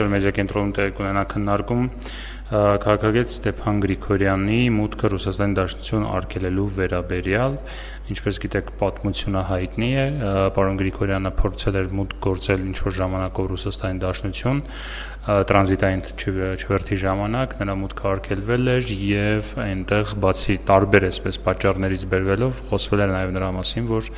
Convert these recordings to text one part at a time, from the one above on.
այսօր մեդիա կենտրոնում տեղ կունենա քննարկում քաղաքագետ Ստեփան Գրիգորյանի մուտքը Ռուսաստանի Դաշնություն արգելելու վերաբերյալ ինչպես գիտեք պատմությունը հայտնի է պարոն Գրիգորյանը փորձել էր մուտք գործել ինչ որ ժամանակով Ռուսաստանի Դաշնություն տրանզիտային չվերթի ժամանակ նրա մուտքը արգելվել էր եւ այնտեղ բացի տարբեր էսպես պատճառներից բերվելով խոսվել էր նաեւ նրա մասին որ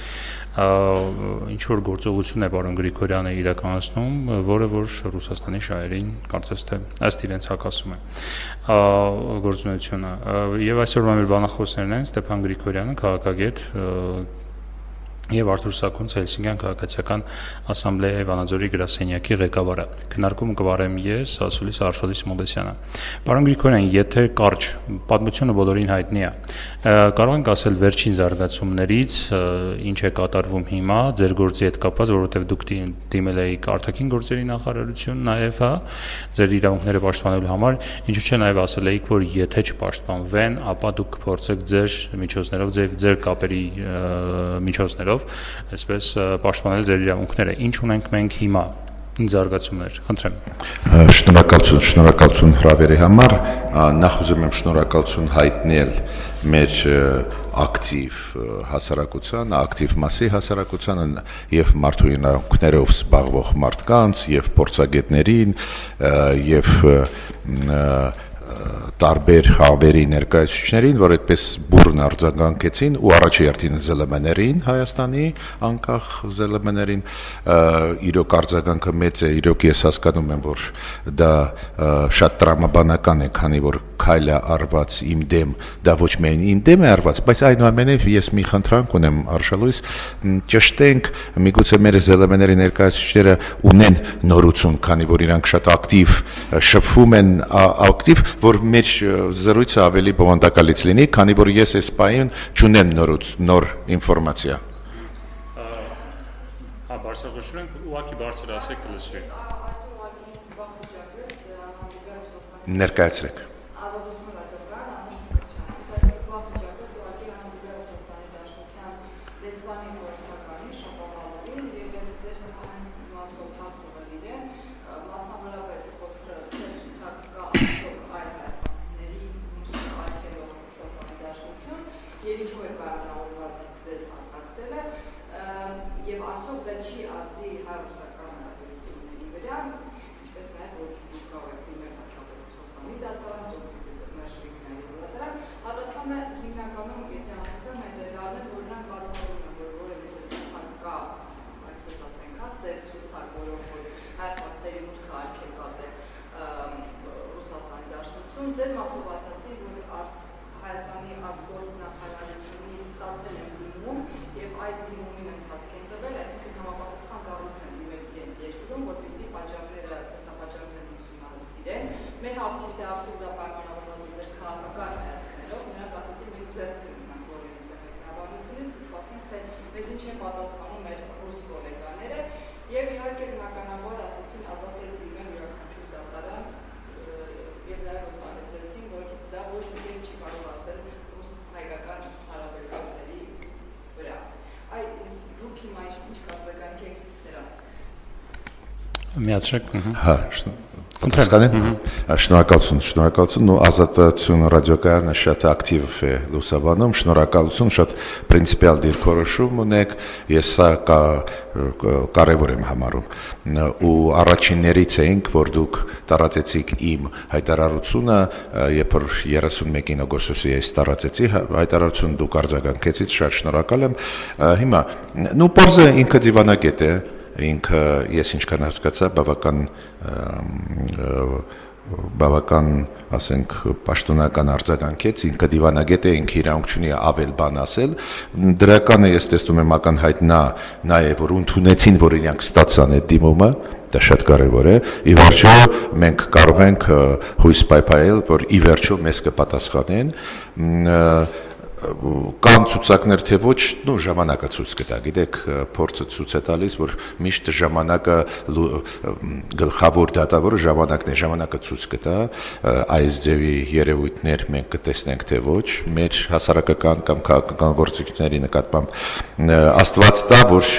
ինչ որ գործողություն է պարոն Գրիգորյանը իրականացնում, որը որ Ռուսաստանի շահերին կարծես թե ըստ իրենց հակասում է գործունեությունը։ Եվ այսօրվա մեր բանախոսներն են Ստեփան Գրիգորյանը, քաղաքագետ, եւ Արթուր Սակունց Հելսինկյան քաղաքացիական ասամբլեայի Վանաձորի գրասենյակի ղեկավարը։ Քննարկումը կվարեմ ես, ասուլիս Արշալիս Մոդեսյանը։ Պարոն Գրիգորյան, եթե կարճ պատմությունը բոլորին հայտնի է, կարող ենք ասել վերջին զարգացումներից ինչ է կատարվում հիմա ձեր գործի հետ կապված, որովհետեւ դուք դիմել եք արտաքին գործերի նախարարություն նաեւ, հա, ձեր իրավունքները պաշտպանելու համար, ինչու՞ չէ նաեւ ասել եք, որ եթե չպաշտպանվեն, ապա դուք կփորձեք ձեր միջոցներով, ձեր ձեր կապերի միջոցներով միջոցով այսպես պաշտպանել ձեր իրավունքները։ Ինչ ունենք մենք հիմա զարգացումներ։ Խնդրեմ։ Շնորհակալություն, շնորհակալություն հրավերի համար։ Նախ ուզում եմ շնորհակալություն հայտնել մեր ակտիվ հասարակության, ակտիվ մասի հասարակությանը եւ մարդու իրավունքներով զբաղվող մարդկանց եւ փորձագետներին եւ և տարբեր հավերի ներկայացուցիչներին, որ այդպես բուրն արձագանքեցին ու առաջի հերթին ԶԼՄ-ներին Հայաստանի անկախ ԶԼՄ-ներին իրոք արձագանքը մեծ է, իրոք ես հասկանում եմ, որ դա շատ տրամաբանական է, քանի որ քայլը արված իմ դեմ, դա ոչ միայն իմ դեմ է արված, բայց այնուամենայնիվ ես մի խնդրանք ունեմ արշալույս ճշտենք, միգուցե մեր ԶԼՄ-ների ներկայացուցիչները ունեն նորություն, քանի որ իրանք շատ ակտիվ շփվում են ակտիվ, որ մեր զրույցը ավելի բովանդակալից լինի, քանի որ ես այս պահին չունեմ նորուց նոր ինֆորմացիա։ Հա, բարձրացրու ենք, ուղակի բարձր ասեք կլսվի։ Ներկայացրեք։ շապավալովին եւ ես ձեր այս մասով թափում եմ իրեն, մասնավորապես խոսքը սեր ցուցակ կա այսօր այլ հայաստանցիների մուտքը արկելով ռուսական դաշնություն եւ ինչու է բարելավված ձեզ արտաքսելը եւ արդյոք դա չի ազդի հայ ռուսական հարաբերությունների վրա Միացրեք։ Հա, Կընտրեմ։ Շնորհակալություն, շնորհակալություն։ Ու ազատություն ռադիոկայանը շատ ակտիվ է լուսաբանում։ Շնորհակալություն, շատ պրինցիպիալ դիրքորոշում ունեք։ Ես սա կա կարևոր եմ համարում։ Ու առաջիններից էինք, որ դուք տարածեցիք իմ հայտարարությունը, երբ որ 31-ին օգոստոսի ես տարածեցի հա, հայտարարություն դուք արձագանքեցիք, շատ շնորհակալ եմ։ Հիմա նու պորզը ինքը դիվանագետ է, ինքը ես ինչքան հասկացա բավական բավական, ասենք, պաշտոնական արձագանքեց, ինքը դիվանագետ է, ինքը իրանք չունի ավել բան ասել։ Դրականը ես տեսնում եմ ականհայտ նա նաև որ ընդունեցին, որ իրանք ստացան այդ դիմումը, դա շատ կարևոր է։ Ի վերջո մենք կարող ենք հույս պայփայել, որ ի վերջո մեզ կպատասխանեն կան ցուցակներ թե ոչ, նո ժամանակը ցույց կտա։ Գիտեք, փորձը ցույց է տալիս, որ միշտ ժամանակը գլխավոր դատավորը ժամանակն է, ժամանակը ցույց կտա այս ձևի երևույթներ մենք կտեսնենք թե ոչ, մեր հասարակական կամ քաղաքական գործիքների նկատմամբ Աստված տա, որ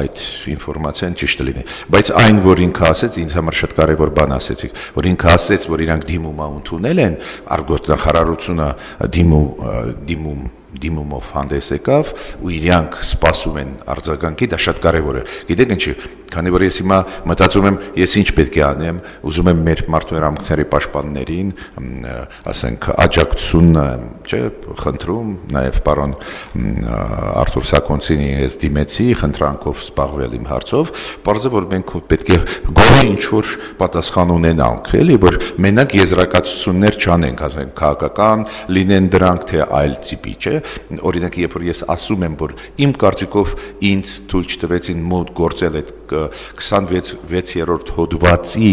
այդ ինֆորմացիան ճիշտ լինի։ Բայց այն, որ ինքը ասեց, ինձ համար շատ կարևոր բան ասեցիք, որ ինքը ասեց, որ իրանք դիմումա ընդունել են, արգոտնախարարությունը դիմում դիմում դիմումով հանդես եկավ ու իրանք սպասում են արձագանքի, դա շատ կարևոր է։ Գիտեք ինչի, քանի որ ես հիմա մտածում եմ, ես ինչ պետք է անեմ, ուզում եմ մեր մարդուհրամքների պաշտպաններին, ասենք, աջակցություն, չէ, խնդրում, նաև պարոն Արթուր Սակոնցինի ես դիմեցի խնդրանքով զբաղվել իմ հարցով, բարձր որ մենք պետք է գոնե ինչ որ պատասխան ունենանք, էլի, որ մենակ եզրակացություններ չանենք, ասենք, քաղաքական լինեն դրանք թե այլ տիպի, չէ, օրինակ երբ որ ես ասում եմ որ իմ կարծիքով ինձ թույլ չտվեցին մոտ գործել այդ 26-րդ հոդվածի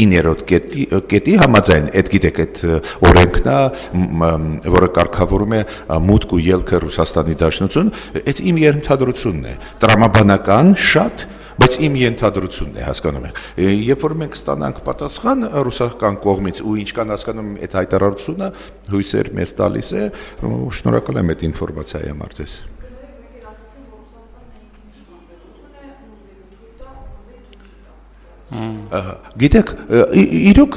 9-րդ կետի կետի համաձայն այդ գիտեք այդ օրենքն է որը կարգավորում է մուտք ու ելքը Ռուսաստանի Դաշնություն այդ իմ ենթադրությունն է տրամաբանական շատ բայց իմ ենթադրությունն է հասկանում եք երբ որ մենք ստանանք պատասխան ռուսական կողմից ու ինչ կան հասկանում այդ հայտարարությունը հույսեր մեզ տալիս է շնորհակալ եմ այդ ինֆորմացիայի համար ձեզ Գիտեք, իրոք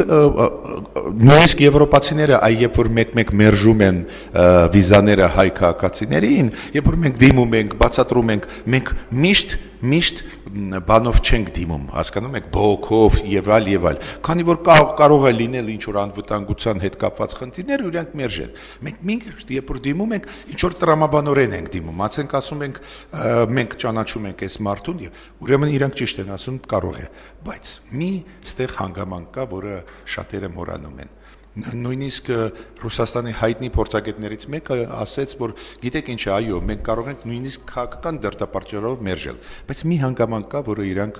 նույնիսկ եվրոպացիները այ երբ որ մեկ-մեկ մերժում են վիզաները հայ քաղաքացիներին, երբ որ մենք դիմում ենք, բացատրում ենք, մենք միշտ միշտ բանով չենք դիմում, հասկանում եք, բողոքով եւ այլ եւ այլ։ Քանի որ կա, կարող է լինել ինչ որ անվտանգության հետ կապված խնդիրներ, իրանք մերժեն։ Մենք մենք երբ որ դիմում ենք, ինչ որ տրամաբանորեն ենք դիմում, ասենք ասում ենք մենք ճանաչում ենք այս մարդուն, ուրեմն իրանք ճիշտ են ասում, կարող է, բայց մի ստեղ հանգամանք կա, որը շատերը մոռանում են նույնիսկ Ռուսաստանի հայտնի փորձագետներից մեկը ասաց, որ գիտեք ինչ է, այո, մենք կարող ենք նույնիսկ քաղաքական դրդապատճառով մերժել, բայց մի հանգամանք կա, որը իրանք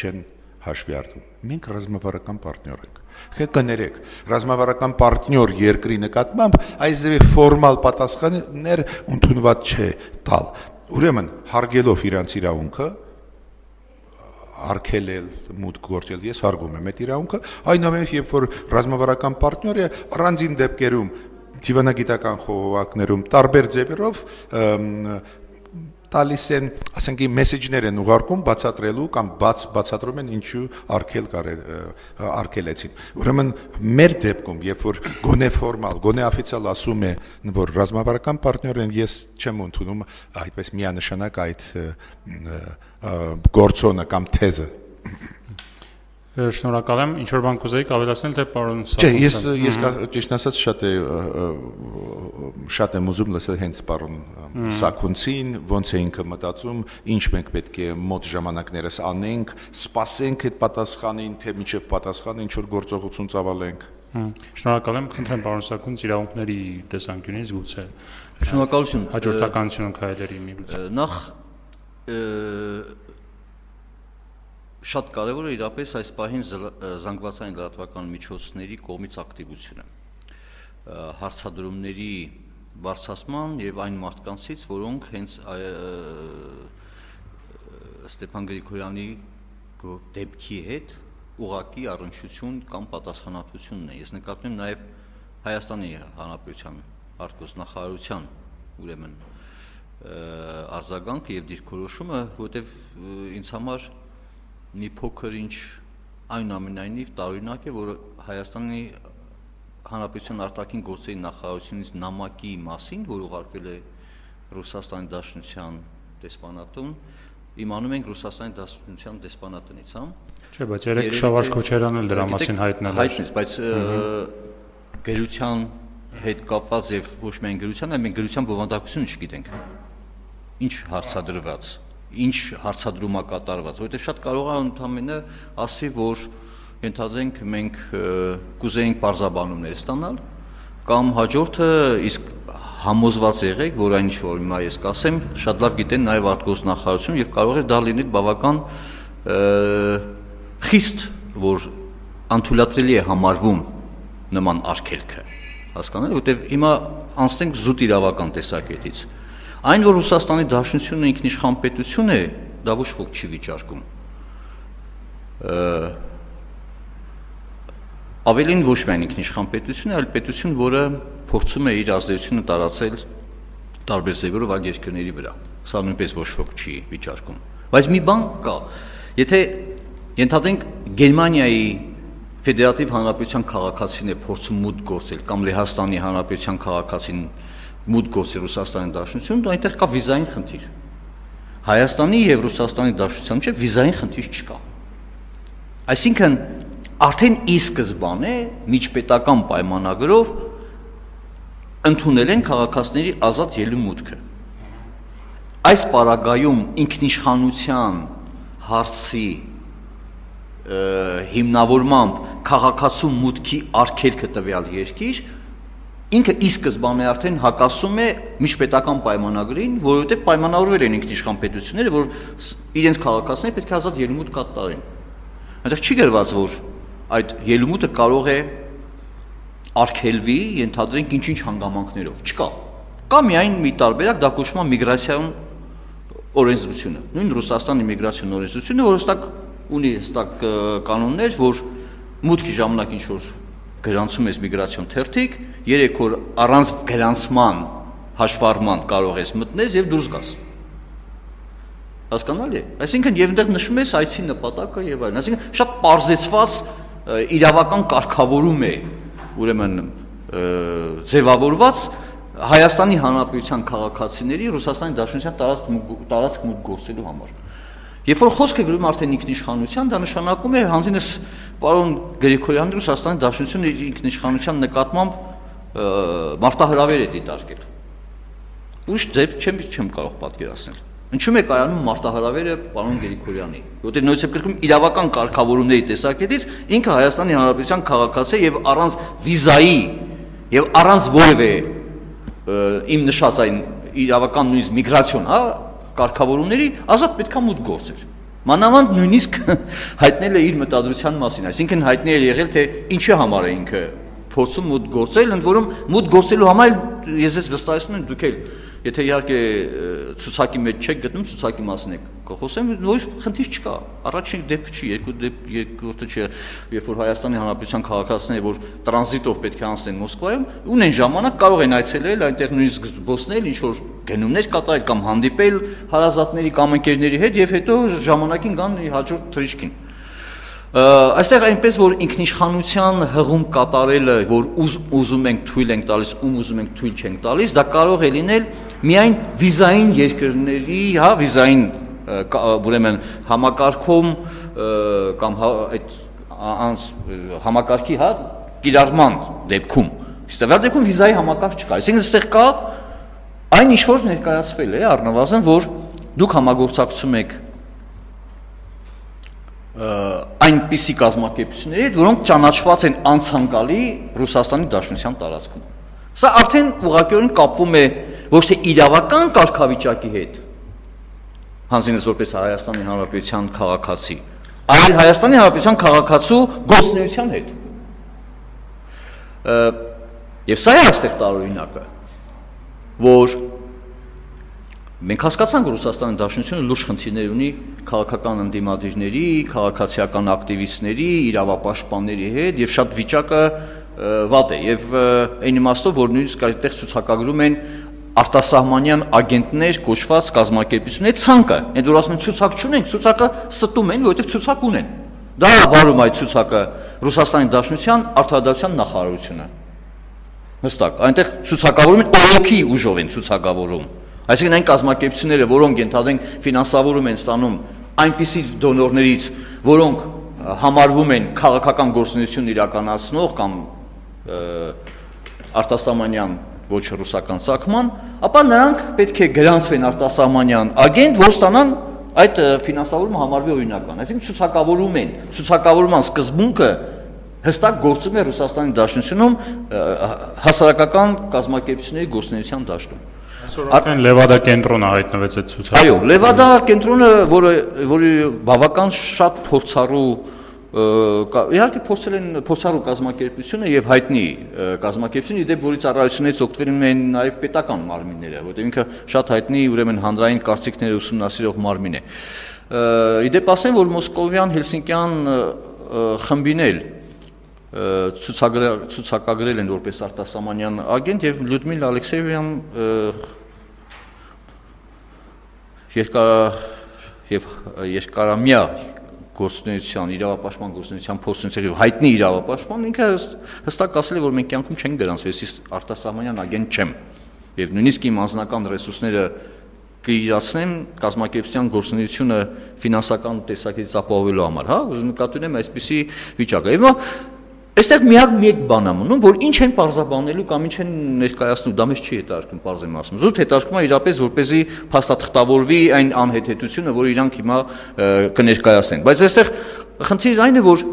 չեն հաշվի առնում։ Մենք ռազմավարական պարտներ ենք։ Խե կներեք, ռազմավարական պարտներ երկրի նկատմամբ այս ձևի ֆորմալ պատասխաններ ընդունված չէ տալ։ Ուրեմն, հարգելով իրանց իրավունքը, արկելել մուտք գործել ես հարգում եմ այդ իրավունքը այնուամենայնիվ երբ որ ռազմավարական պարտները առանձին դեպքերում դիվանագիտական խողովակներում տարբեր ձևերով տալիս են, ասենք, մեսեջներ են ուղարկում բացատրելու կամ բաց բացատրում են ինչու արկել կարել արկելեցին։ Ուրեմն մեր դեպքում, երբ որ գոնե ֆորմալ, գոնե օֆիցիալ ասում է, որ ռազմավարական պարտներն ես չեմ ընդունում այդպես միանշանակ այդ գործոնը կամ թեզը Շնորհակալ եմ։ Ինչ որ բան կուզեիք ավելացնել թե պարոն Սախսյան։ Չէ, ես ես ճիշտ ասած շատ է շատ եմ ուզում լսել հենց պարոն Սակունցին, ոնց է ինքը մտածում, ինչ մենք պետք է մոտ ժամանակներս անենք, սпасենք այդ պատասխանին, թե միջև պատասխանը ինչ որ գործողություն ծավալենք։ Շնորհակալ եմ, խնդրեմ պարոն Սակունց իրավունքների տեսանկյունից գուցե։ Շնորհակալություն։ Հաջորդականություն քայլերի միգուցե։ Նախ շատ կարևոր է իրապես այս պահին զանգվածային լրատվական միջոցների կողմից ակտիվությունը հարցադրումների բարձրացման եւ այն մարդկանցից, որոնք հենց Ստեփան Գրիգորյանի դեպքի հետ ուղակի առնչություն կամ պատասխանատվություն ունեն։ Ես նկատում եմ նաեւ Հայաստանի Հանրապետության արտգործնախարարության ուրեմն արձագանքը եւ դիրքորոշումը, որտեվ ինձ համար մի փոքր ինչ այնուամենայնիվ տարօրինակ է, որ Հայաստանի Հանրապետության արտաքին գործերի նախարարությունից նամակի մասին, որ ուղարկվել է Ռուսաստանի Դաշնության դեսպանատուն, իմանում ենք Ռուսաստանի Դաշնության դեսպանատնից, հա։ Չէ, բայց երեք Շավարժ Քոչարյանն էլ դրա մասին հայտնել է։ Հայտնեց, բայց գերության հետ կապված եւ ոչ միայն գերության, այլ մենք գերության բովանդակությունը չգիտենք։ Ինչ հարցադրված ինչ հարցադրումա կատարված, որովհետև շատ կարող է ընդամենը ասի, որ ենթադրենք մենք կուզեինք բարձաբանումներ ստանալ կամ հաջորդը իսկ համոզված եղեք, որ այն ինչ որ հիմա ես կասեմ, շատ լավ գիտեն նաև արտգործնախարարություն եւ կարող է դա լինել բավական խիստ, որ անթույլատրելի է համարվում նման արգելքը։ Հասկանալի, որտեվ հիմա անցնենք զուտ իրավական տեսակետից։ Այն որ Ռուսաստանի Դաշնությունը ինքնիշխան պետություն է, դա ոչ ոք չի վիճարկում։ Ավելին ոչ միայն ինքնիշխան պետություն է, այլ պետություն, որը փորձում է իր ազդեցությունը տարածել տարբեր ձևերով այլ երկրների վրա։ Սա նույնպես ոչ ոք չի վիճարկում։ Բայց մի բան կա։ Եթե ենթադրենք Գերմանիայի ֆեդերատիվ հանրապետության քաղաքացին է փորձում մուտք գործել կամ Լեհաստանի հանրապետության քաղաքացին մուտք գործել Ռուսաստանի Դաշնություն, դա այնտեղ կա վիզային խնդիր։ Հայաստանի եւ Ռուսաստանի Դաշնության միջեւ վիզային խնդիր չկա։ Այսինքն արդեն ի սկզբանե միջպետական պայմանագրով ընդունել են քաղաքացիների ազատ ելումուտքը։ Այս պարագայում ինքնիշխանության հարցի հիմնավորմամբ քաղաքացու մուտքի արգելքը տվյալ երկիր ինքը ի սկզբանե արդեն հակասում է միջպետական պայմանագրին, որովհետև պայմանավորվել են ինքնիշխան պետությունները, որ իրենց քաղաքացիները պետք է ազատ ելումուտ կատարեն։ Այնտեղ չի գրված, որ այդ ելումուտը կարող է արգելվի, ենթադրենք ինչ-ինչ հանգամանքներով։ Չկա։ Կա միայն մի տարբերակ, դա կոչվում է միգրացիոն օրենսդրությունը։ Նույն Ռուսաստանի միգրացիոն օրենսդրությունը, որը ստակ ունի հստակ կանոններ, որ մուտքի ժամանակ ինչ որ գրանցում ես միգրացիոն թերթիկ, 3 օր առանց գրանցման հաշվառման կարող ես մտնես եւ դուրս գաս։ Հասկանալի է։ Այսինքն եւ այնտեղ նշում ես այցի նպատակը եւ այլն։ Այսինքն շատ པարզեցված իրավական կարգավորում է ուրեմն ձևավորված Հայաստանի Հանրապետության քաղաքացիների Ռուսաստանի Դաշնության տարածք տարածք մուտք գործելու համար։ Երբ որ խոսք է գրում արդեն ինքնիշխանության, դա նշանակում է հանձինս պարոն Գրիգորյանը Ռուսաստանի Դաշնությունը իր ինքնիշխանության նկատմամբ մարտահրավեր է դիտարկել։ Ուրիշ ձև չեմ չեմ կարող պատկերացնել։ Ինչու՞մ է կայանում մարտահրավերը պարոն Գրիգորյանի։ Որտեղ նույնիսկ գրքում իրավական կարգավորումների տեսակետից ինքը Հայաստանի Հանրապետության քաղաքացի եւ առանց վիզայի եւ առանց որևէ իմ նշած այն իրավական նույնիսկ միգրացիոն, հա, կարգավորումների ազատ պետքա մուտք գործեր։ Մանավանդ նույնիսկ հայտնել է իր մտադրության մասին, այսինքն հայտնել է եղել թե ինչի համար է ինքը փորձում մուտք գործել, ընդ որում մուտք գործելու համար ես ես վստահեցնում եմ դուք էլ Եթե իհարկե ցուցակի մեջ չեք գտնում, ցուցակի մասին եք կխոսեմ, ոչ խնդիր չկա։ Առաջին դեպքը չի, երկու դեպ երկրորդը չի, երբ որ Հայաստանի Հանրապետության քաղաքացիները, որ տրանզիտով պետք է անցնեն Մոսկվայում, ունեն ժամանակ, կարող են այցելել, այնտեղ նույնիսկ զբոսնել, ինչ որ գնումներ կատարել կամ հանդիպել հարազատների կամ ընկերների հետ եւ հետո ժամանակին գան հաջորդ թրիշկին այստեղ այնպես որ ինքնիշխանության հղում կատարելը, որ ուզ, ուզում ենք թույլ ենք տալիս, ում ուզում ենք թույլ չենք տալիս, դա կարող է լինել միայն վիզային երկրների, հա, վիզային ուրեմն համակարգում կամ հա, այդ անց համակարգի, հա, կիրառման դեպքում։ դա դեպքում վիզայի համակարգ չկա։ Այսինքն այստեղ կա այն ինչ որ ներկայացվել է առնվազն, որ դուք համագործակցում եք այնպիսի կազմակերպությունների հետ, որոնք ճանաչված են անցանկալի Ռուսաստանի Դաշնության տարածքում։ Սա արդեն ուղղակիորեն կապվում է ոչ թե իրավական կարգավիճակի հետ, հանձինս որպես Հայաստանի Հանրապետության քաղաքացի, այլ Հայաստանի Հանրապետության քաղաքացու գործնեության հետ։ Եվ սա է այստեղ տարօրինակը, որ Մենք հասկացանք, որ Ռուսաստանի Դաշնությունը լուրջ խնդիրներ ունի քաղաքական ընդդիմադիրների, քաղաքացիական ակտիվիստների, իրավապաշտպանների հետ եւ շատ վիճակը վատ է եւ այն իմաստով, որ նույնիսկ այդտեղ ցուցակագրում են արտասահմանյան ագենտներ կոչված կազմակերպությունների ցանկը։ Այդ որ ասում են ցուցակ չունեն, ցուցակը ստում են, որովհետեւ ցուցակ ունեն։ Դա վարում այդ ցուցակը Ռուսաստանի Դաշնության արտադրության նախարարությունը։ Հստակ, այնտեղ ցուցակավորում են օրոքի ուժով են ցուցակավորում Այսինքն այն կազմակերպությունները, որոնք ենթադրենք ֆինանսավորում են ստանում այնպիսի դոնորներից, որոնք համարվում են քաղաքական գործունեություն իրականացնող կամ արտասահմանյան ոչ ռուսական ցակման, ապա նրանք պետք է գրանցվեն արտասահմանյան ագենտ, որ ստանան այդ ֆինանսավորումը համարվի օրինական։ Այսինքն ցուցակավորում են, ցուցակավորման սկզբունքը հստակ գործում է Ռուսաստանի Դաշնությունում հասարակական կազմակերպությունների գործունեության դաշտում։ Այսօր արդեն Լևադա կենտրոնը հայտնվեց այդ ցուցակում։ Այո, Լևադա կենտրոնը, որը որի բավական շատ փորձառու իհարկե փորձել են փորձառու կազմակերպությունը եւ հայտնի կազմակերպությունը իդեպ որի ծառայությունից օգտվում են նաեւ պետական մարմինները, որտեղ ինքը շատ հայտնի ուրեմն հանրային կարծիքները ուսումնասիրող մարմին է։ Իդեպ ասեմ, որ Մոսկովյան Հելսինկյան խմբին էլ ցուցագրել ցուցակագրել են որպես արտասահմանյան ագենտ եւ Լյուդմիլ Ալեքսեևյան երկար եւ երկարամյա գործունեության, իրավապաշտպան գործունեության փոխությունների հայտնի իրավապաշտպան ինքը հստակ ասել է, որ մենք կյանքում չենք գրանցվել, ես արտասահմանյան ագենտ չեմ։ Եվ նույնիսկ իմ անձնական ռեսուրսները կիրացնեմ կազմակերպության գործունեությունը ֆինանսական տեսակետից ապահովելու համար, հա, նկատի ունեմ այսպիսի վիճակը։ Եվ Այստեղ միակ մեկ բան եմ ունում, որ ինչ են parzabanելու կամ ինչ են ներկայացնում, դա մեզ չի հետարկում, parz եմ ասում։ Զուտ հետարկում է իրապես, որ เป զի փաստաթղթավորվի այն անհեթեթությունը, որ իրանք հիմա կներկայացնեն։ Բայց այստեղ խնդիրը այն է, որ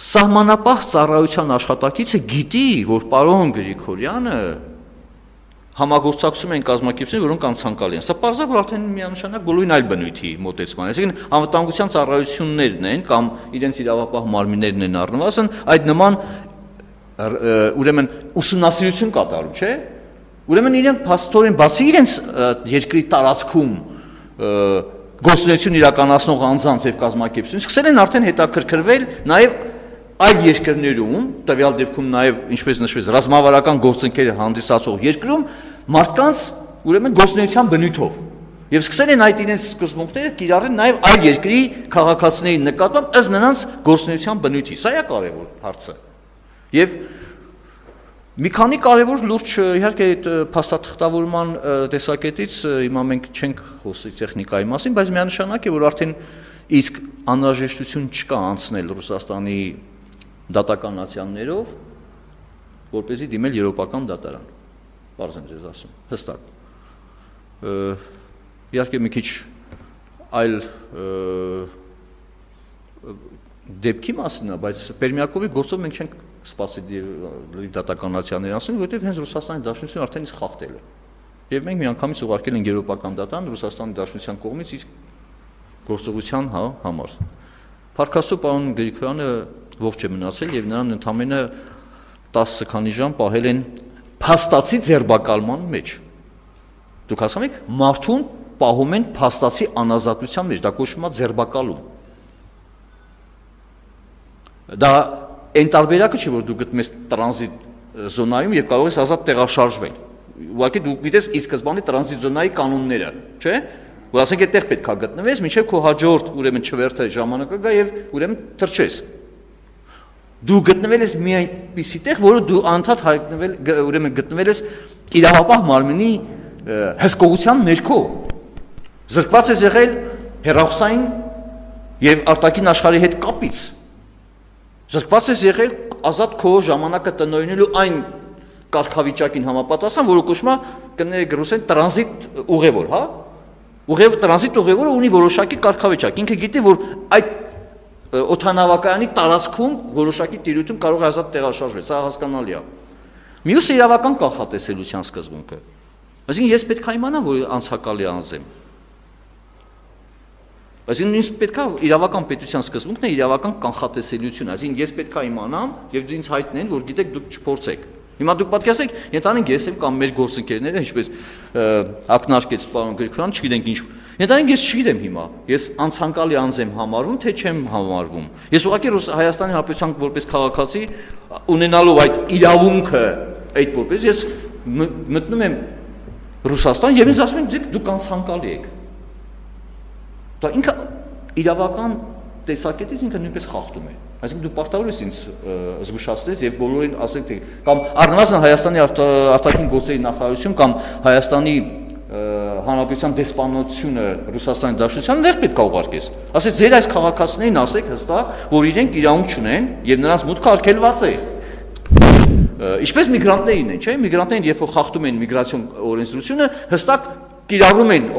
սահմանապահ ծառայության աշխատակիցը գիտի, որ պարոն Գրիգորյանը համագործակցում են կազմակերպություններ, որոնք անցանկալի են։ Սա պարզա որ արդեն միանշանակ բոլորին այլ բնույթի մոտեցման է։ Այսինքն անվտանգության ծառայություններն են կամ իրենց իրավապահ մարմիններն են առնվում, ասեն այդ նման ուրեմն ուսումնասիրություն կատարում, չէ՞։ Ուրեմն իրենք փաստորեն բացի իրենց երկրի տարածքում գործունեություն իրականացնող անձանց եւ կազմակերպություն սկսել են արդեն հետաքրքրվել նաեւ այլ երկրներում, տվյալ դեպքում նաև ինչպես նշվեց, ռազմավարական գործընկեր հանդիսացող երկրում մարդկանց ուրեմն գործունեության բնույթով եւ սկսել են այդ իրենց սկզբունքները կիրառել նաև այլ երկրի քաղաքացիների նկատմամբ ըստ նրանց գործունեության բնույթի։ Սա է կարևոր հարցը։ Եվ մի քանի կարևոր լուրջ իհարկե այդ փաստաթղթավորման տեսակետից հիմա մենք չենք խոսի տեխնիկայի մասին, բայց միանշանակ է որ արդեն իսկ անհրաժեշտություն չկա անցնել Ռուսաստանի դատականացյաններով, որ เป զի դիմել երոպական դատարան։ Պարզ եմ ձեզ ասում, հստակ։ Իհարկե մի քիչ այլ դեպքի մասն է, բայց Պերմիակովի գործով մենք չենք սպասելի դատականացյաններ ասում, որովհետև հենց Ռուսաստանի Դաշնությունը արդեն իսկ խախտել է։ Եվ մենք միանգամից ուղարկել ենք երոպական դատան Ռուսաստանի Դաշնության կողմից իսկ գործողության հա համար։ Փարքասու պարոն Գրիգորյանը ողջ է մնացել եւ նրան ընդամենը 10 քանի ժամ պահել են փաստացի ձերբակալման մեջ։ Դուք հասկանում եք, մարդուն պահում են փաստացի անազատության մեջ, դա կոչվում է ձերբակալում։ Դա այն տարբերակը չի, որ դու գտնես տրանզիտ զոնայում եւ կարող ես ազատ տեղաշարժվել։ Ուղղակի դու գիտես ի սկզբանե տրանզիտ զոնայի կանոնները, չէ՞։ Որ ասենք այդտեղ պետք է գտնվես, միջև քո հաջորդ ուրեմն չվերթը ժամանակը գա եւ ուրեմն թրջես դու գտնվել ես մի այնպիսի տեղ, որը դու անդադ հայտնվել, ուրեմն գտնվել ես իրավապահ մարմնի հսկողության ներքո։ Զրկված ես եղել հերոսային եւ արտաքին աշխարհի հետ կապից։ Զրկված ես եղել ազատ քո ժամանակը տնօրինելու այն կարգավիճակին համապատասխան, որը կոչվում է կներեք ռուսեն տրանզիտ ուղևոր, հա? Ուղև տրանզիտ ուղևորը ունի որոշակի կարգավիճակ։ Ինքը գիտի, որ այդ օթանավակայանի տարածքում որոշակի տիրույթում կարող է ազատ տեղաշարժվել, սա հասկանալի է։ Մյուսը իրավական կանխատեսելիության սկզբունքը։ Այսինքն ես պետք է իմանամ, որ անցակալի անձեմ։ Այսինքն ինձ պետք է իրավական պետության սկզբունքն է իրավական կանխատեսելիություն, այսինքն ես պետք է իմանամ եւ ինձ հայտնեն, որ գիտեք դուք չփորձեք։ Հիմա դուք պատկերացեք, ենթանենք ես եմ կամ մեր գործընկերները, ինչպես ակնարկեց պարոն Գրիգորյան, չգիտենք ինչ Ենթադրենք ես չգիտեմ հիմա, ես անցանկալի անձ եմ համարվում, թե չեմ համարվում։ Ես ուղղակի Հայաստանի Հանրապետության որպես քաղաքացի ունենալով այդ իրավունքը, այդ որպես ես մտնում եմ Ռուսաստան եւ ինձ ասում են դուք անցանկալի եք։ Դա ինքը իրավական տեսակետից ինքը նույնպես խախտում է։ Այսինքն դու պարտավոր ես ինձ զգուշացնես եւ բոլորին ասեք թե կամ առնվազն Հայաստանի արտաքին գործերի նախարարություն կամ Հայաստանի հանրապետության դեսպանությունը Ռուսաստանի Դաշնությանը դեռ պետք է ուղարկես։ Ասես ձեր այս քաղաքացիներին ասեք հստակ, որ իրենք իրավունք չունեն եւ նրանց մուտքը արգելված է։ Ինչպես միգրանտներին են, չէ՞։ Միգրանտներին երբ որ խախտում են միգրացիոն օրենսդրությունը, հստակ կիրառում են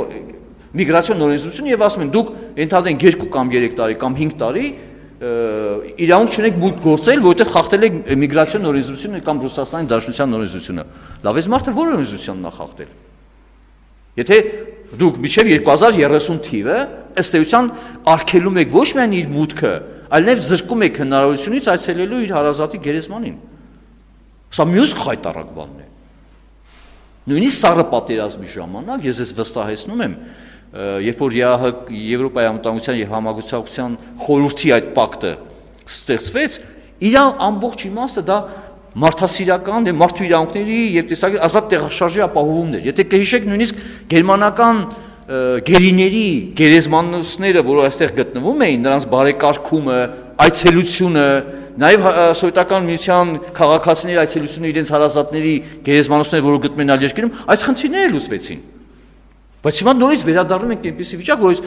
միգրացիոն օրենսդրությունը եւ ասում են դուք ընդհանրեն 2 կամ 3 տարի կամ 5 տարի իրավունք չունեք մուտք գործել, որովհետև խախտել եք միգրացիոն օրենսդրությունը կամ Ռուսաստանի Դաշնության օրենսդրությունը։ Լավ, այս մարդը ո՞ր օրենսդրությանն է խախտել։ Եթե դուք միջև 2030 թիվը ըստ էության արկելում եք ոչ միայն իր մուտքը, այլ նաև զրկում եք հնարավորությունից այցելելու իր հարազատի գերեզմանին։ Սա մյուս խայտարակ բանն է։ Նույնիսկ սառը պատերազմի ժամանակ ես ես վստահեցնում եմ, երբ որ ԵԱՀ Եվրոպայի ամտանգության եւ համագործակցության խորհրդի այդ պակտը ստեղծվեց, իրան ամբողջ իմաստը դա մարդասիրական դե մարդու իրավունքների եւ տեսակի ազատ տեղաշարժի ապահովումներ։ Եթե կհիշեք նույնիսկ գերմանական գերիների գերեզմանոցները, որ այստեղ գտնվում էին, նրանց բարեկարգումը, այցելությունը, նաև սովետական միության քաղաքացիների այցելությունը իրենց հարազատների գերեզմանոցները, որը գտնում են այլ երկրում, այս խնդիրները լուծվեցին։ Բայց հիմա նորից վերադառնում ենք այնպեսի վիճակ, որ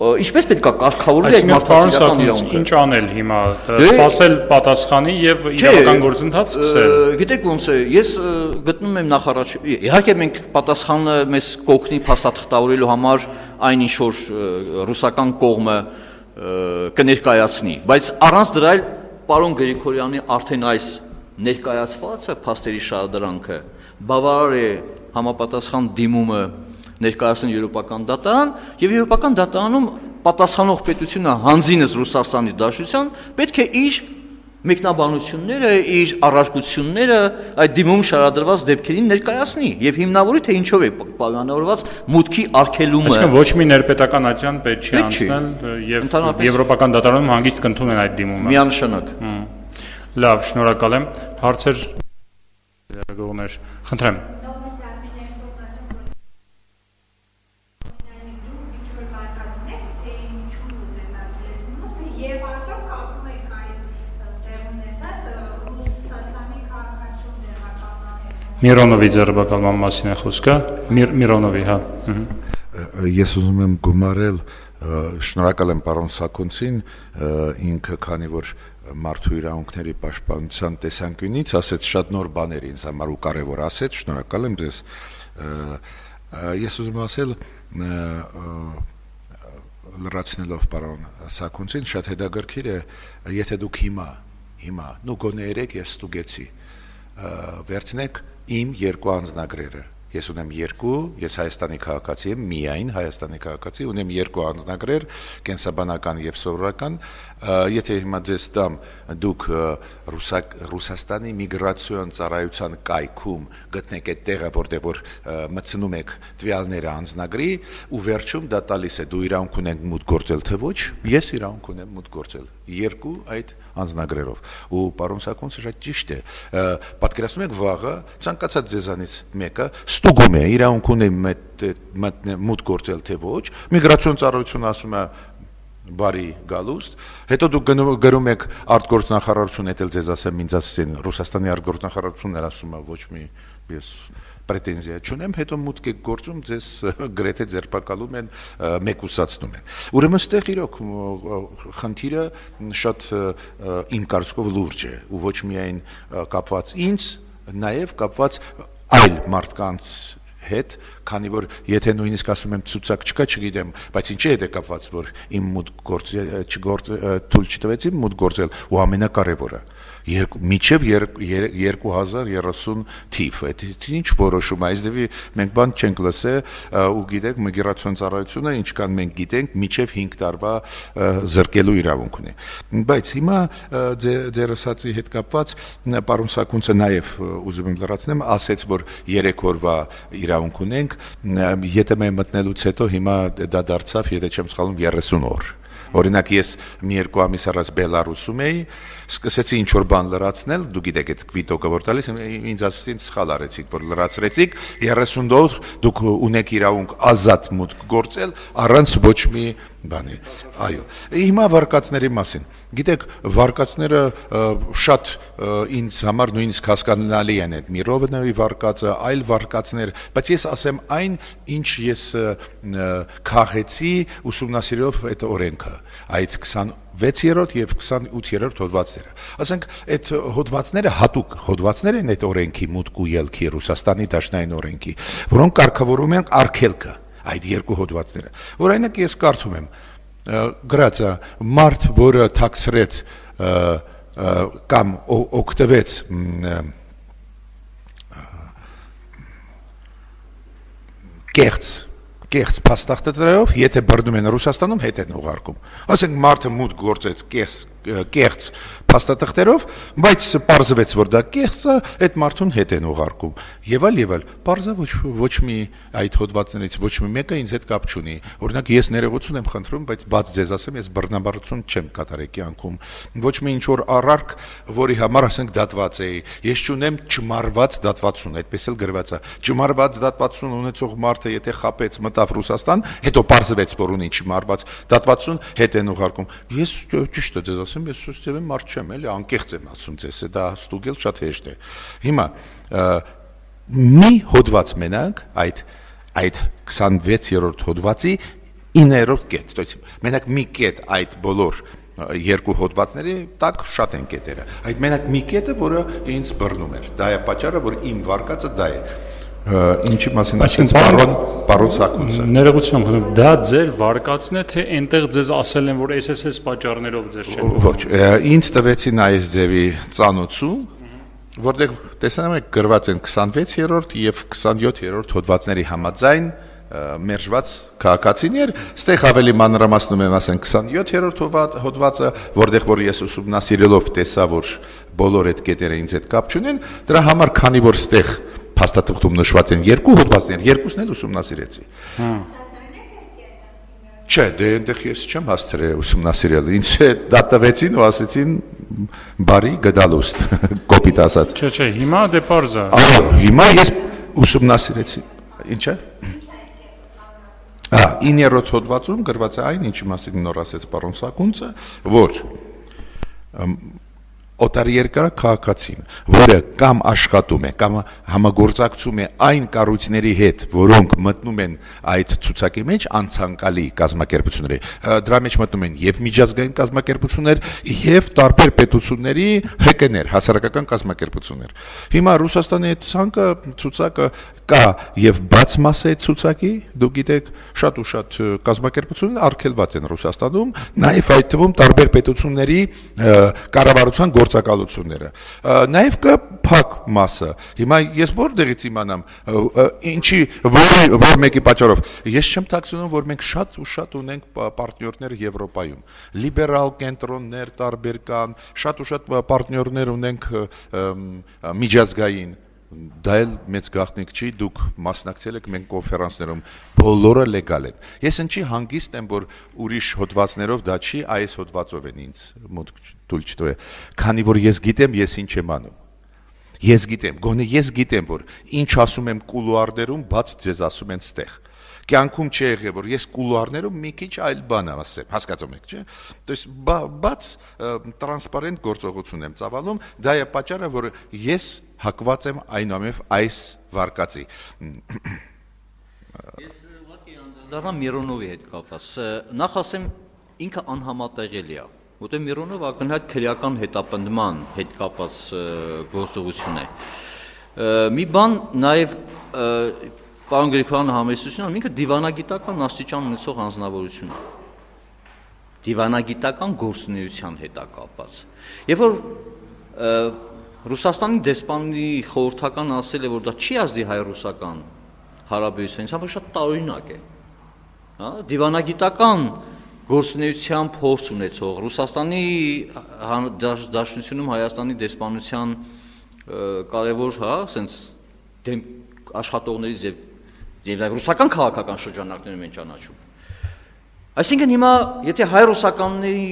ինչպես պետք է կարգավորել այդ մարդասիրական իրավունքը։ Ինչ անել հիմա, դե- սпасել պատասխանի եւ իրավական գործընթաց սկսել։ Գիտեք ոնց է, ես գտնում եմ նախ առաջ, իհարկե մենք պատասխանը մեզ կոգնի փաստաթղթավորելու համար այն ինչ որ ռուսական կողմը կներկայացնի, բայց առանց դրա էլ պարոն Գրիգորյանի արդեն այս ներկայացվածը փաստերի շարադրանքը բավարար է համապատասխան դիմումը ներկայացնել եվրոպական դատարան եւ եվրոպական դատարանում պատասխանող պետությունը հանձինս Ռուսաստանի Դաշնության պետք է իր մեկնաբանությունները, իր առարկությունները այդ դիմում շարադրված դեպքերին ներկայացնի եւ հիմնավորի թե ինչով է պայմանավորված մուտքի արգելումը։ Այսինքն ոչ մի ներպետական ացիան պետք չի անցնել եւ եվրոպական դատարանում հանգիստ կընդունեն այդ դիմումը։ Միանշանակ։ Լավ, շնորհակալ եմ։ Հարցեր գողներ, խնդրեմ։ Միրոնովի ձերբակալման մասին է խոսքը, Միրոնովի, հա։ Ես ուզում եմ գումարել շնորհակալ եմ պարոն Սակունցին, ինքը քանի որ մարդու իրավունքների պաշտպանության տեսանկյունից ասեց շատ նոր բաներ ինձ համար ու կարևոր ասեց, շնորհակալ եմ ձեզ։ Ես ուզում ասել լրացնելով պարոն Սակունցին շատ հետաքրքիր է, եթե դուք հիմա հիմա նու գոնե երեք ես ստուգեցի վերցնեք իմ երկու անձնագրերը Ես ունեմ երկու, ես Հայաստանի քաղաքացի եմ, միայն Հայաստանի քաղաքացի, ունեմ երկու անձնագրեր, կենսաբանական եւ սովորական, եթե հիմա ձեզ տամ դուք ռուսակ ռուսաստանի միգրացիոն ծառայության կայքում գտնեք այդ տեղը որտեղ որ մտցնում եք տվյալները անձնագրի ու վերջում դա տալիս է դու իրավունք ունենք մուտք գործել թե ոչ ես իրավունք ունեմ մուտք գործել երկու այդ անձնագրերով ու պարոն Սակոնցը շատ ճիշտ է պատկերացնում եք վաղը ցանկացած ձեզանից մեկը ստուգում է իրավունք ունի մուտք գործել թե ոչ միգրացիոն ծառայությունը ասում է բարի գալուստ հետո դուք գրում եք արտգործնախարարություն հետել ձեզ ասեմ ինձ ասեցին ռուսաստանի արտգործնախարարությունն ասում է ոչ մի ես պրետենզիա չունեմ, հետո մուտք եք գործում, ձեզ գրեթե ձերբակալում են, մեկուսացնում են։ Ուրեմն ստեղ իրոք խնդիրը շատ իմ կարծիքով լուրջ է, ու ոչ միայն կապված ինձ, նաև կապված այլ մարդկանց հետ, քանի որ եթե նույնիսկ ասում եմ ցուցակ չկա, չգիտեմ, բայց ինչի հետ է կապված, որ իմ մուտք գործ չգործ թույլ չտվեցին մուտք գործել ու ամենակարևորը միջև 2030 թիվ։ Այդ ինչ որոշում է, այսդեպի մենք բան չենք լսել ու գիտեք միգրացիոն ծառայությունը ինչքան մենք գիտենք միջև 5 տարվա զրկելու իրավունք ունի։ Բայց հիմա ձեր ասացի հետ կապված պարոն Սակունցը նաև ուզում եմ լրացնեմ, ասեց որ 3 օրվա իրավունք ունենք, եթե մենք մտնելուց հետո հիմա դա դարձավ, եթե չեմ սխալվում 30 օր Օրինակ ես մի երկու ամիս առաջ Բելարուսում էի, սկսեցի ինչ որ բան լրացնել, դու գիտեք այդ կվիտոկը որ տալիս, ինձ ասեցին սխալ արեցիք, որ լրացրեցիք 30 դոլար դուք ունեք իրավունք ազատ մուտք գործել առանց ոչ մի բանի։ Այո։ Հիմա վարկածների մասին։ Գիտեք, վարկածները շատ ինձ համար նույնիսկ հասկանալի են այդ Միրովնովի վարկածը, այլ վարկածներ, բայց ես ասեմ այն, ինչ ես քաղեցի ուսումնասիրելով այդ օրենքը, այդ 26-րդ եւ 28-րդ հոդվածները։ Ասենք այդ հոդվածները հատուկ հոդվածներ են այդ օրենքի մուտք ու ելքի Ռուսաստանի Դաշնային օրենքի, որոնք կարգավորում են արգելքը այդ երկու հոդվածները։ Օրինակ ես կարդում եմ գրածը մարդ, որը թաքցրեց կամ օգտվեց կեղծ կեղծ փաստաղտտրելով, եթե բռնում են Ռուսաստանում, հետ են ուղարկում։ Ասենք մարդը մուտք գործեց կեղծ կեղծ փաստաթղթերով, բայց պարզվեց, որ դա կեղծ է, այդ մարդուն հետ են ուղարկում։ Եվ այլ եւ այլ, պարզա ոչ ոչ մի այդ հոդվածներից ոչ մի մեկը ինձ հետ կապ չունի։ Օրինակ ես ներողություն եմ խնդրում, բայց բաց ձեզ ասեմ, ես բռնաբարություն չեմ կատարել կյանքում։ Ոչ մի ինչ որ առարկ, որի համար ասենք դատված էի։ Ես չունեմ չմարված դատվածություն, այդպես էլ գրված է։ Չմարված դատվածություն ունեցող մարդը, եթե խապեց մտավ Ռուսաստան, հետո պարզվեց, որ ունի չմարված դատվածություն, հետ են ուղարկում։ Ես ճիշտ է ձեզ ասեմ, ես սուստև եմ մարդ չեմ, էլի անկեղծ եմ ասում ձեզ, դա ստուգել շատ հեշտ է։ Հիմա մի հոդված մենակ այդ այդ 26-րդ հոդվածի 9-րդ կետ, то есть մենակ մի կետ այդ բոլոր երկու հոդվածների տակ շատ են կետերը։ Այդ մենակ մի կետը, որը ինձ բռնում էր։ Դա է պատճառը, որ իմ վարկածը դա է ինչի մասին ասած պարոն պարոն Սակունցը ներողություն խնդրում դա ձեր վարկածն է թե այնտեղ ձեզ ասել են որ SSS պատճառներով ձեզ չեն ոչ ինձ տվեցին այս ձևի ծանուցու որտեղ տեսնում եք գրված են 26-րդ եւ 27-րդ հոդվածների համաձայն մերժված քաղաքացիներ, ստեղ ավելի մանրամասնում եմ ասեն 27-րդ հոդվածը, որտեղ որ ես ուսումնասիրելով տեսա, որ բոլոր այդ կետերը ինձ հետ կապ չունեն, դրա համար քանի որ ստեղ փաստաթղթում նշված են երկու հոդվածներ, երկուսն էլ ուսումնասիրեցի։ Հա։ Չէ, դե այնտեղ ես չեմ հասցրել ուսումնասիրել։ Ինչ է դա տվեցին ու ասեցին բարի գդալուստ, կոպիտ ասած։ Չէ, չէ, հիմա դե parza։ Այո, հիմա ես ուսումնասիրեցի։ Ինչա։ Ահա, 9-րդ հոդվածում գրված է այն, ինչի մասին նոր ասեց պարոն Սակունցը, որ օտարերկրակ քաղաքացին, որը կամ աշխատում է, կամ համագործակցում է այն կառույցների հետ, որոնք մտնում են այդ ցուցակի մեջ անցանկալի կազմակերպությունների, դրա մեջ մտնում են եւ միջազգային կազմակերպություններ, եւ տարբեր պետությունների ՀԿ-ներ, հասարակական կազմակերպություններ։ Հիմա Ռուսաստանի այդ ցանկը ցուցակը կա եւ բաց մաս է ցուցակի, դուք գիտեք, շատ ու շատ կազմակերպություններ արգելված են Ռուսաստանում, նաեւ այդ թվում տարբեր պետությունների կառավարության գործ գործակալությունները։ Նաև կա փակ մասը։ Հիմա ես որտեղից իմանամ, ինչի որ որ մեկի պատճառով։ Ես չեմ ཐակցնում, որ մենք շատ ու շատ ունենք պարտներներ Եվրոպայում։ Լիբերալ կենտրոններ տարբեր կան, շատ ու շատ պարտներներ ունենք միջազգային դա էլ մեծ գաղտնիք չի, դուք մասնակցել եք մենք կոնֆերանսներում, բոլորը լեգալ են։ Ես ինչի հանգիստ եմ, որ ուրիշ հոդվածներով դա չի, այս հոդվածով են ինձ մոտ դուլ չտոյ։ Քանի որ ես գիտեմ, ես ինչ եմ անում։ Ես գիտեմ, գոնե ես գիտեմ, որ ինչ ասում եմ կուլուարներում, բաց ձեզ ասում են ստեղ կյանքում չի եղել որ ես կուլուարներում մի քիչ այլ բան ասեմ հասկացում եք չէ то есть բաց տրանսպարենտ գործողություն եմ ծավալում դա է պատճառը որ ես հակված եմ այնուամենայնիվ այս վարկածի ես ուղղակի անդրադառնամ Միրոնովի հետ կապված նախ ասեմ ինքը անհամատեղելի է որտեղ Միրոնով ակնհայտ քրեական հետապնդման հետ կապված գործողություն է մի բան նաև պարոն Գրիգորյանը համեսությունը ինքը դիվանագիտական աստիճան ունեցող անձնավորություն է դիվանագիտական գործունեության հետ է կապված երբ որ Ռուսաստանի դեսպանի խորհրդական ասել է որ դա չի ազդի հայ-ռուսական հարաբերությունից, համը շատ տարօրինակ է։ Հա, դիվանագիտական գործունեության փորձ ունեցող Ռուսաստանի դաշնությունում Հայաստանի դեսպանության կարևոր, հա, ասենց դեմ աշխատողներից եւ եւ նաեւ ռուսական քաղաքական շրջանակներում են ճանաչում։ Այսինքն հիմա եթե հայ-ռուսականների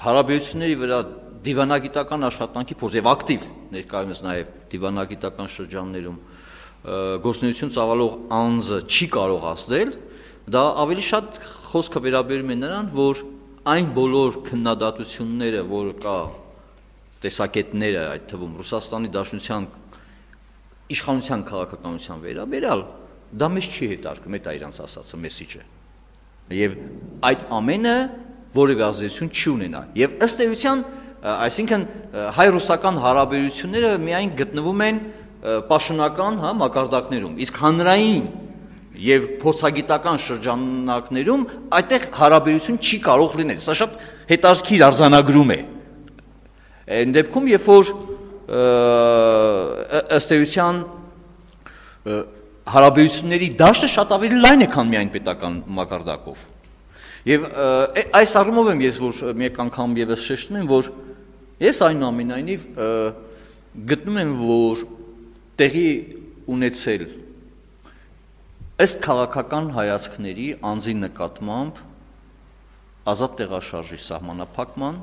հարաբերությունների վրա դիվանագիտական աշխատանքի փորձ եւ ակտիվ ներկայումս նաեւ դիվանագիտական շրջաններում գործունեություն ծավալող անձը չի կարող ասնել, դա ավելի շատ խոսքը վերաբերում է նրան, որ այն բոլոր քննադատությունները, որ կա տեսակետները այդ թվում Ռուսաստանի Դաշնության իշխանության քաղաքականության վերաբերալ դա մեզ չի հետարկում, դա իրանց ասածը մեսիջը։ Եվ այդ ամենը որևէ ազդեցություն չի ունենա։ Եվ ըստ էության, այսինքն հայ-ռուսական հարաբերությունները միայն գտնվում են պաշտոնական, հա, մակարդակներում, իսկ հանրային եւ փորձագիտական շրջանակներում այդտեղ հարաբերություն չի կարող լինել։ Սա շատ հետաքրքիր արձանագրում է։ Այն դեպքում, երբ որ ըստ էության հարաբերությունների դաշտը շատ ավելի լայն է, քան միայն պետական մակարդակով։ Եվ այս առումով եմ ես որ մեկ անգամ եւս շեշտում եմ, որ ես այնուամենայնիվ գտնում եմ, որ տեղի ունեցել ըստ քաղաքական հայացքների անձի նկատմամբ ազատ տեղաշարժի սահմանափակման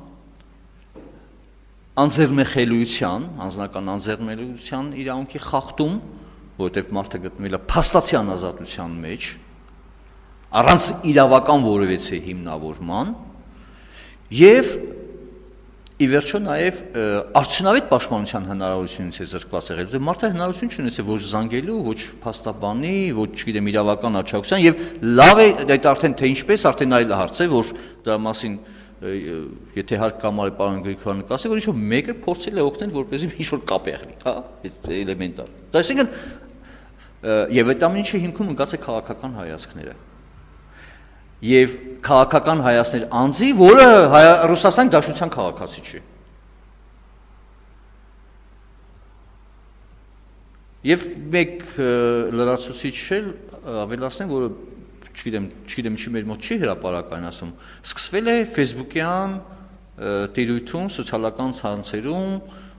անձերմեխելիության, անձնական անձերմելիության իրավունքի խախտում, որովհետև մարդը գտնվել է փաստացի անազատության մեջ, առանց իրավական որևէ հիմնավորման եւ ի վերջո նաեւ արդյունավետ պաշտպանության հնարավորությունից է զրկված եղել։ Դե մարդը հնարավորություն չունեցել ոչ զանգելու, ոչ փաստաբանի, ոչ չգիտեմ իրավական աչակցության եւ լավ է այդ արդեն թե ինչպես արդեն այլ հարց է, որ դրա մասին եթե հարկ կամար է պարոն Գրիգորյանը կասի, որ ինչ-որ մեկը փորձել է օգնել, որպեսզի ինչ-որ կապ եղնի, հա, էլեմենտար։ Դա այսինքն եւ այդ ամեն ինչը հիմքում ընկած է քաղաքական հայացքները եւ քաղաքական հայացներ անձի, որը Ռուսաստանի Դաշնության քաղաքացի չի։ Եվ մեկ լրացուցիչ էլ ավելացնեմ, որը չգիտեմ, չգիտեմ ինչի մեր մոտ չի հրաապարական ասում, սկսվել է Facebook-յան տիրույթում, սոցիալական ցանցերում,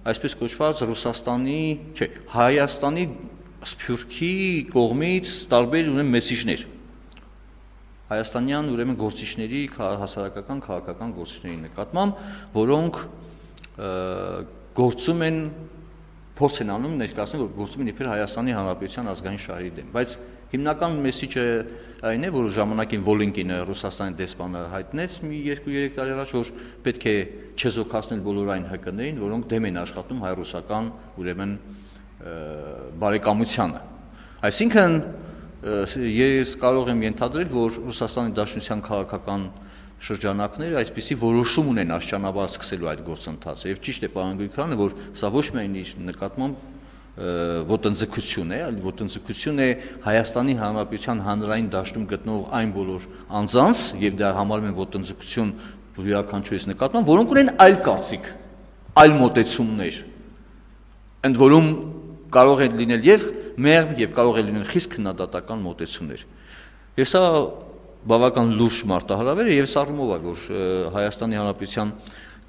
այսպես կոչված Ռուսաստանի, չէ, Հայաստանի սփյուռքի կողմից տարբեր ուրեմն մեսիջներ հայաստանյան ուրեմն գործիչների հասարակական քաղաքական գործիչների նկատմամբ, որոնք գործում են փորձ են անում ներկայացնել, որ գործում են իբր Հայաստանի Հանրապետության ազգային շահերի դեմ, բայց հիմնական մեսիջը այն է, որ ժամանակին Վոլինկինը Ռուսաստանի դեսպանը հայտնեց մի 2-3 տարի առաջ, որ պետք է չեզոքացնել բոլոր այն ՀԿ-ներին, որոնք դեմ են աշխատում հայ-ռուսական ուրեմն բարեկամությանը։ Այսինքն ես կարող եմ ենթադրել, որ Ռուսաստանի Դաշնության քաղաքական շրջանակները այսպիսի որոշում ունեն աշճանաբար սկսելու այդ գործընթացը եւ ճիշտ է պարոն Գրիգորյանը որ սա ոչ միայն իր նկատմամբ ոտնձգություն է, այլ ոտնձգություն է Հայաստանի Հանրապետության հանրային դաշտում գտնող այն բոլոր անձանց եւ դա համարում են ոտնձգություն յուրաքանչյուրիս նկատմամբ, որոնք ունեն այլ կարծիք, այլ մոտեցումներ։ Ընդ որում կարող է լինել եւ մեղմ եւ կարող է լինել խիստ քննադատական մոտեցումներ։ Եվ սա բավական լուրջ մարտահրավեր է եւ սա առումով է, որ Հայաստանի Հանրապետության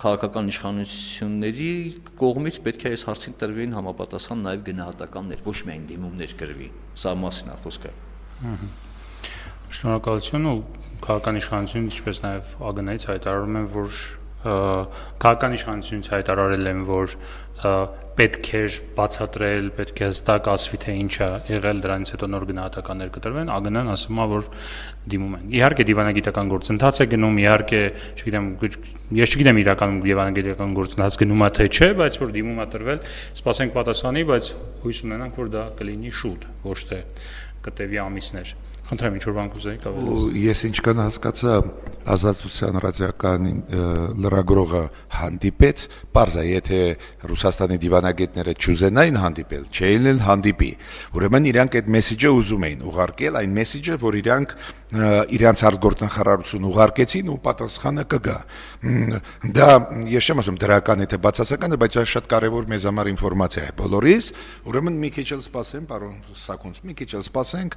քաղաքական իշխանությունների կողմից պետք է այս հարցին տրվեին համապատասխան նաև գնահատականներ, ոչ միայն դիմումներ գրվի։ Սա մասին խոսքը։ Շնորհակալություն ու քաղաքական իշխանությունից ինչպես նաև ԱԳՆ-ից հայտարարում են, որ քաղաքական իշխանությունից հայտարարել են, որ պետք է բացատրել, պետք է հստակ ասվի թե ինչ է եղել դրանից հետո նոր գնահատականներ կտրվեն, ԱԳՆ-ն ասում է, որ դիմում են։ Իհարկե դիվանագիտական գործընթաց է գնում, իհարկե, չգիտեմ, ես չգիտեմ իրականում դիվանագիտական գործընթաց գնում է թե չէ, բայց որ դիմում է տրվել, սպասենք պատասխանի, բայց հույս ունենանք, որ դա կլինի շուտ, ոչ թե կտևի ամիսներ։ Խնդրեմ, ինչ որ բան կուզեիք ավելացնել։ Ես ինչքան հասկացա, ազատության ռադիական լրագրողը հանդիպեց, parza, եթե Ռուսաստանի դիվանագետները չուզենային հանդիպել, չէին էլ հանդիպի։ Ուրեմն իրանք այդ մեսեջը ուզում էին ուղարկել, այն մեսեջը, որ իրանք իրանց արտգործնախարարություն ուղարկեցին ու պատասխանը կգա։ Դա ես չեմ ասում դրական է թե բացասական է, բայց դա շատ կարևոր մեզ համար ինֆորմացիա է բոլորիս։ Ուրեմն մի քիչ էլ սպասենք, պարոն Սակունց, մի քիչ էլ սպասենք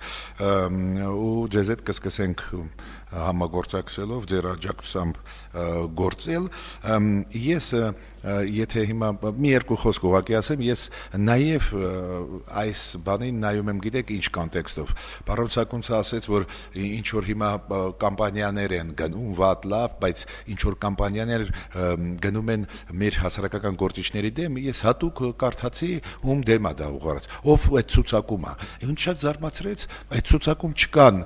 ու ձեզ հետ կսկսենք համագործակցելով ձեր աջակցությամբ գործել ես եթե հիմա մի երկու խոսք ուղակի ասեմ ես նաև այս բանին նայում եմ գիտեք ինչ կոնտեքստով Պարոն Սակունցը ասեց որ ինչ որ հիմա կամպանիաներ են գնում վատ լավ բայց ինչ որ կամպանիաներ գնում են մեր հասարակական գործիչների դեմ ես հատուկ կարդացի ում դեմ է դա ուղղված ով այդ ցուցակումը ինչ շատ զարմացրեց այդ ցուցակում չկան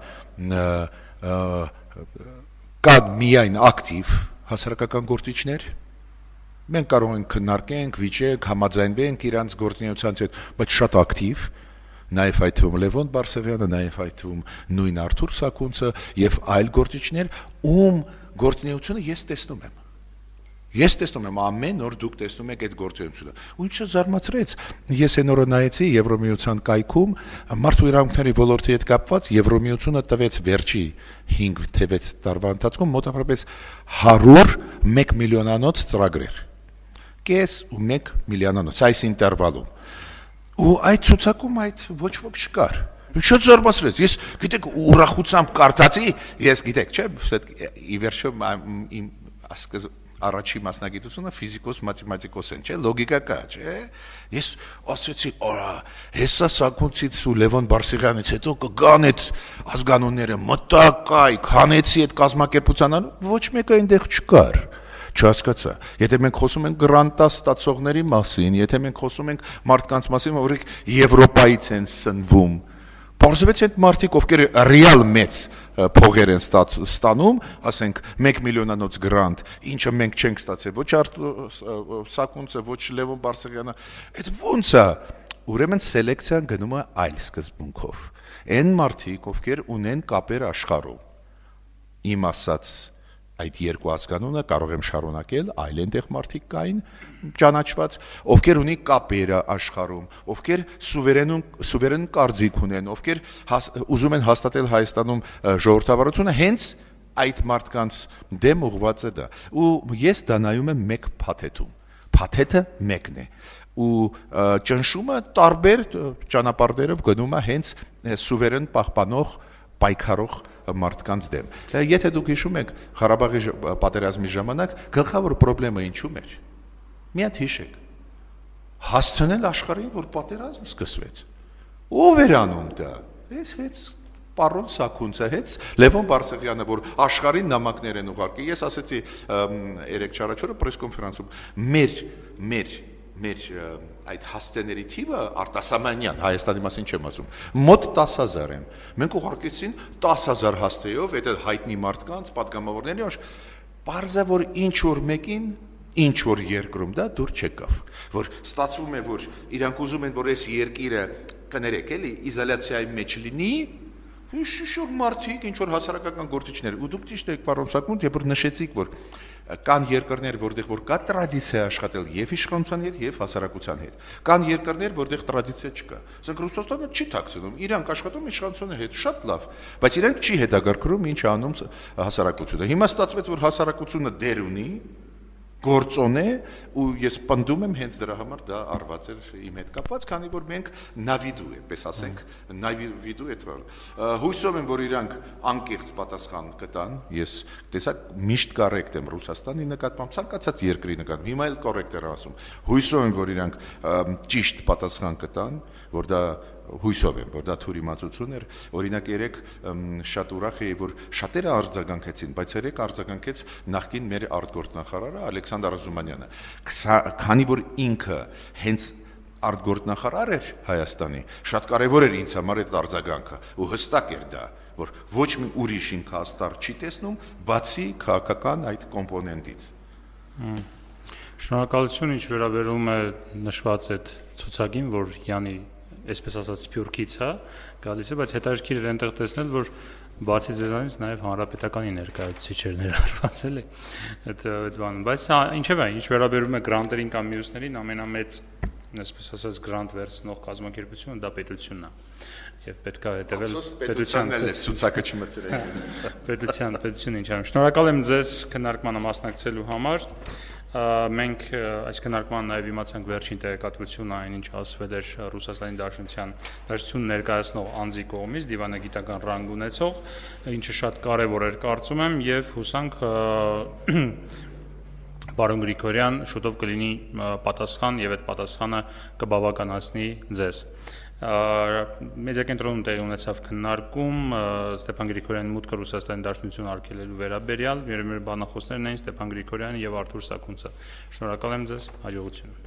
կան միայն ակտիվ հասարակական գործիչներ մենք կարող ենք քննարկենք, վիճենք, համաձայնվենք իրանց գործունեության հետ, բայց շատ ակտիվ նաև այդ թվում Լևոն Բարսեղյանը, նաև այդ թվում նույն Արթուր Սակունցը եւ այլ գործիչներ, ում գործունեությունը ես տեսնում եմ Ես տեսնում եմ ամեն օր դուք տեսնում եք այդ գործունեությունը։ Ու ինչը զարմացրեց, ես այն օրը նայեցի Եվրոմիության կայքում մարդու իրավունքների ոլորտի հետ կապված Եվրոմիությունը տվեց վերջի 5 թե 6 տարվա ընթացքում մոտավորապես 101 միլիոնանոց ծրագրեր։ Կես ու 1 միլիոնանոց այս ինտերվալում։ Ու այդ ցուցակում այդ ոչ ոք չկար։ Շատ զարմացրեց։ Ես գիտեք ուրախությամբ կարդացի, ես գիտեք, չէ, ի վերջո իմ առաջի մասնագիտությունը ֆիզիկոս մաթեմատիկոս են, չէ, լոգիկա կա, չէ։ Ես ասեցի, «Արա, հեսա Սակունցից ու Լևոն Բարսեղյանից հետո կգան այդ ազգանունները մտակայ, քանեցի այդ կազմակերպության, ոչ մեկը այնտեղ չկար» չհասկացա։ Եթե մենք խոսում ենք գրանտա ստացողների մասին, եթե մենք խոսում ենք մարդկանց մասին, որոնք Եվրոպայից են սնվում, Պարզվեց այդ մարդիկ, ովքեր ռեալ մեծ փողեր են ստանում, ասենք 1 միլիոնանոց գրանտ, ինչը մենք չենք ստացել, ոչ Սակունցը, ոչ Լևոն Բարսեղյանը, այդ ո՞նց է։ Ուրեմն սելեկցիան գնում է այլ սկզբունքով։ Այն մարդիկ, ովքեր ունեն կապեր աշխարհում։ Իմ ասած այդ երկու ազգանունը կարող եմ շարունակել, այլ այնտեղ մարդիկ կային ճանաչված, ովքեր ունի կապերը աշխարհում, ովքեր սուվերենուն սուվերեն կարծիք ունեն, ովքեր հաս, ուզում են հաստատել Հայաստանում ժողովրդավարությունը, հենց այդ մարդկանց դեմ ուղված է դա։ Ու ես դա նայում եմ մեկ փաթեթում։ Փաթեթը մեկն է ու ճնշումը տարբեր ճանապարհներով գնում է հենց սուվերեն պահպանող պայքարող մարդկանց դեմ։ Եթե դուք հիշում եք Ղարաբաղի պատերազմի ժամանակ գլխավոր խնդրեմը ինչու՞մ էր։ Մի հատ հիշեք։ Հասցնել աշխարհին, որ պատերազմ սկսվեց։ Ո՞վ էր անում դա։ Այս հետ Պարոն Սաքունցը հետ Լևոն Բարսեղյանը, որ աշխարհին նամակներ են ուղարկի։ Ես ասացի երեք չարաչորը պրես կոնֆերանսում, մեր մեր մեր այդ հաստեների թիվը արտասամանյան Հայաստանի մասին չեմ ասում մոտ 10000 են մենք ուղարկեցին 10000 հաստեյով այդ հայտնի մարդկանց падգամավորների ոչ parza որ ինչ որ մեկին ինչ որ երկրում դա դուր չեկավ որ ստացվում է որ իրանք ուզում են որ այս երկիրը կներեք էլի իզոլյացիայի մեջ լինի ինչ շուշ մարդիկ ինչ որ հասարակական գործիչներ ու դուք ճիշտ եք պարոն Սակմունտ երբ նշեցիք որ կան երկրներ, որտեղ որ կա տրադիցիա աշխատել եւ իշխանության հետ եւ հասարակության հետ։ Կան երկրներ, որտեղ տրադիցիա չկա։ Ասենք Ռուսաստանը չի ཐակցնում, իրանք աշխատում իշխանության հետ, շատ լավ, բայց իրանք չի հետագարկում ինչ անում հասարակությունը։ Հիմա ստացվեց, որ հասարակությունը դեր ունի, գործոն է ու ես պնդում եմ հենց դրա համար դա արված էր իմ հետ կապված, քանի որ մենք նավիդու էպես ասենք, նավիդու է թվալ։ Հույսով եմ, որ իրանք անկեղծ պատասխան կտան։ Ես տեսակ միշտ կոռեկտ եմ Ռուսաստանի նկատմամբ, ցանկացած երկրի նկատմամբ։ Հիմա էլ կոռեկտ եմ ասում։ Հույսով եմ, որ իրանք ճիշտ պատասխան կտան, որ դա հույսով եմ, որ դա թուրիմացություն էր։ Օրինակ երեք շատ ուրախ էի, որ շատերը արձագանքեցին, բայց երեք արձագանքեց նախկին մեր արտգործնախարարը Ալեքսանդր Ազումանյանը։ Քանի որ ինքը հենց արտգործնախարար էր Հայաստանի, շատ կարևոր էր ինձ համար այդ արձագանքը ու հստակ էր դա, որ ոչ մի ուրիշ ինքը աստար չի տեսնում, բացի քաղաքական այդ կոմպոնենտից։ Շնորհակալություն, ինչ վերաբերում է նշված այդ ցուցակին, որ Յանի այսպես ասած սփյուռքից, հա, գալիս է, բայց հետաքրքիր էր այնտեղ տեսնել, որ բացի ձեզանից նաև հանրապետականի ներկայացուցիչներ ներառված էլի այդ այդ բանը բայց հա ինչև է ինչ վերաբերում է գրանտերին կամ մյուսներին ամենամեծ այսպես ասած գրանտ վերցնող կազմակերպությունը դա պետությունն է եւ պետք է հետեւել պետության ցուցակը չմցրել պետության պետությունը ինչ անում շնորհակալ եմ ձեզ քննարկմանը մասնակցելու համար մենք այս քննարկման նաև իմացանք վերջին տեղեկատվությունը այն ինչ ասվել էր Ռուսաստանի Դաշնության դաշնություն ներկայացնող անձի կողմից դիվանագիտական ռանգ ունեցող, ինչը շատ կարևոր էր կարծում եմ եւ հուսանք Բարոն Գրիգորյան շուտով կլինի պատասխան եւ այդ պատասխանը կբավականացնի ձեզ մեդիակենտրոնում տեղի ունեցավ քննարկում Ստեփան Գրիգորյանի մուտքը Ռուսաստանի Դաշնություն արգելելու վերաբերյալ մեր բանախոսներն էին Ստեփան Գրիգորյանը եւ Արթուր Սակունցը։ Շնորհակալ եմ ձեզ, հաջողություն։